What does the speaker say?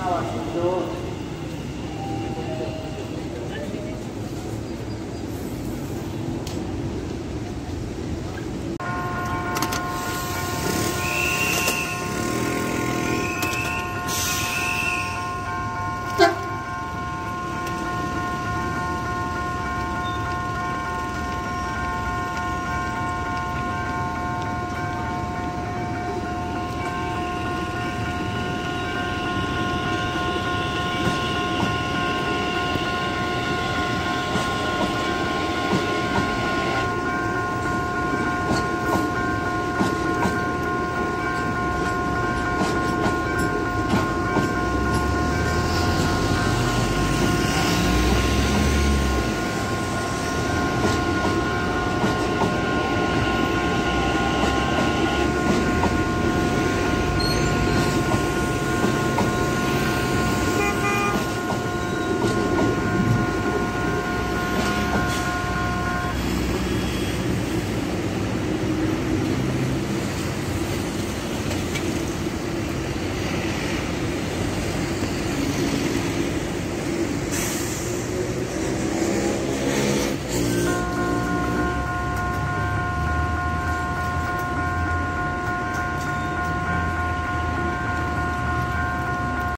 Não, acho que